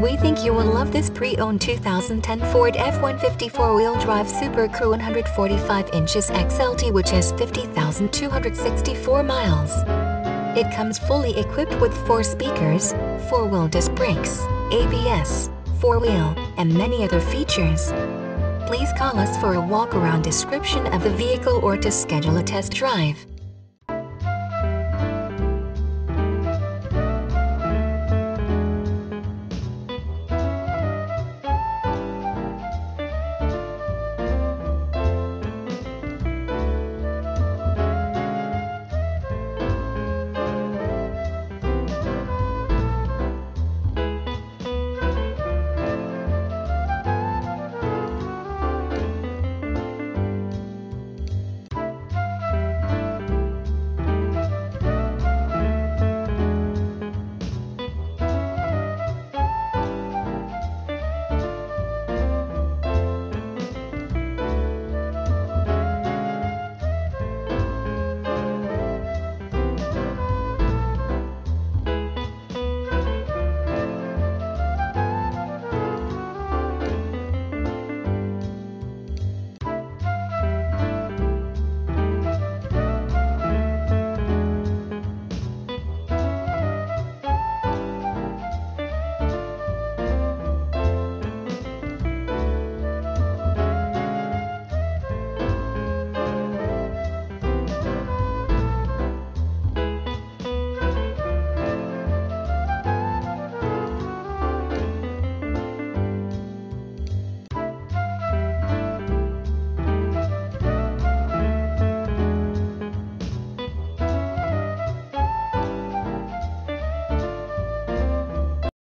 We think you will love this pre-owned 2010 Ford F-150 four-wheel drive Super Crew 145 inches XLT which has 50,264 miles. It comes fully equipped with four speakers, four-wheel disc brakes, ABS, four-wheel, and many other features. Please call us for a walk-around description of the vehicle or to schedule a test drive.